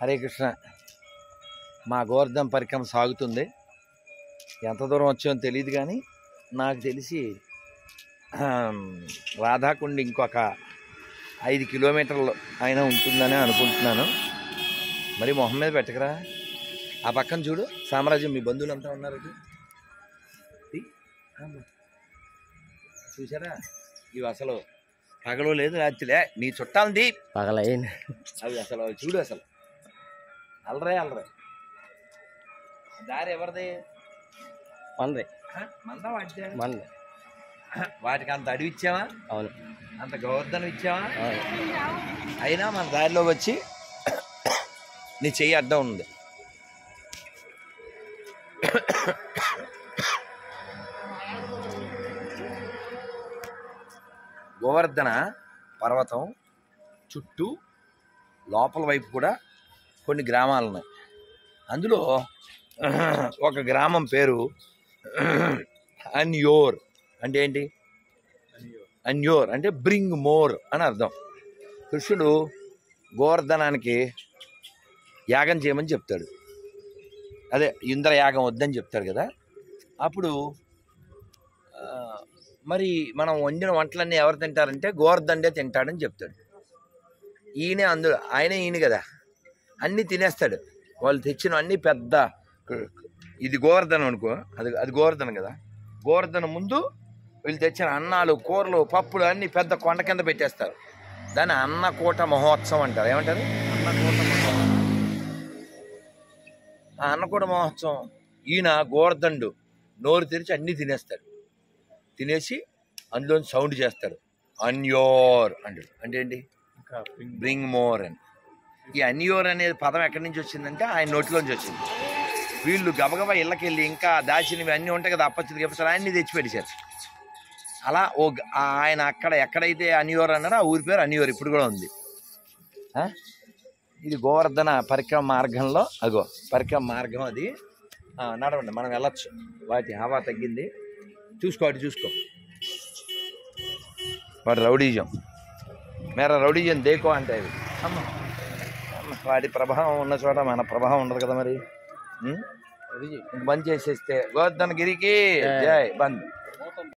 హరే కృష్ణ. మా గోవర్ధం పరిక్రమ సాగుతుంది. ఎంత దూరం వచ్చామో తెలియదు కానీ నాకు తెలిసి రాధాకుండ ఇంకొక ఐదు కిలోమీటర్లు అయినా ఉంటుందని అనుకుంటున్నాను. మరి మొహం మీద పెట్టకరా? ఆ పక్కన చూడు సామ్రాజ్యం మీ బంధువులు అంతా ఉన్నారు. చూసారా ఇవి అసలు పగలు లేదు రాత్రిలే నీ చుట్టాలది. పగలైన అవి అసలు చూడు అసలు. అల్లరే అల్లరే దారి ఎవరిది మనది? మందా మనది వాటికి అంత అడవి ఇచ్చావా అవును అంత గోవర్ధనం ఇచ్చావా అయినా మన దారిలో వచ్చి నీ చెయ్యి అడ్డం ఉంది గోవర్ధన పర్వతం చుట్టూ లోపల వైపు కూడా కొన్ని గ్రామాలు ఉన్నాయి. అందులో ఒక గ్రామం పేరు అన్యోర్. అంటే ఏంటి? అన్యోర్. అంటే బ్రింగ్ మోర్ అని అర్థం. కృష్ణుడు గోవర్ధనానికి యాగం చేయమని చెప్తాడు. అదే ఇంద్ర యాగం వద్దని చెప్తాడు కదా. అప్పుడు మరి మనం వండిన వంటలన్నీ ఎవరు తింటారంటే గోవర్ధండే తింటాడని చెప్తాడు. ఈయనే అందులో ఆయనే ఈయన కదా. అన్నీ తినేస్తాడు. వాళ్ళు తెచ్చిన అన్ని పెద్ద ఇది గోవర్ధనం అనుకో అది అది గోవర్ధనం కదా. గోవర్ధనం ముందు వీళ్ళు తెచ్చిన అన్నాలు కూరలు పప్పులు అన్ని పెద్ద కొండ కింద పెట్టేస్తారు. దాన్ని అన్నకూట మహోత్సవం అంటారు. ఏమంటారు? ఆ అన్నకూట మహోత్సవం. ఈయన గోవర్ధనుడు నోరు తెరిచి అన్నీ తినేస్తాడు. తినేసి అందులో సౌండ్ చేస్తాడు. అన్యోర్ అంటాడు. అంటే ఏంటి? బ్రింగ్ మోర్ అని. ఈ అన్యోర్ అనేది పదం ఎక్కడి నుంచి వచ్చిందంటే ఆయన నోటిలోంచి వచ్చింది. వీళ్ళు గబగబా ఇళ్ళకెళ్ళి ఇంకా దాచినవి అన్నీ ఉంటాయి కదా అప్పచ్చి గెప్పసలు అన్నీ తెచ్చిపెట్టేశారు. అలా ఓ ఆయన అక్కడ ఎక్కడైతే అనియోర్ అన్నారో ఆ ఊరి పేరు అనియోర్ ఇప్పుడు కూడా ఉంది. ఇది గోవర్ధన పరిక్రమ మార్గంలో అగో పరిక్రమ మార్గం అది. నడవండి మనం వెళ్ళొచ్చు. వాటి హవా తగ్గింది. చూసుకో అటు చూసుకో. వాటి రౌడీజం. మేర రౌడీజం దేకో అంటే అవి. అమ్మ. వాటి ప్రభావం ఉన్న చోట మన ప్రభావం ఉండదు కదా మరి? బంద్ చేసేస్తే. గోవర్ధన గిరికి. జై. బంద్.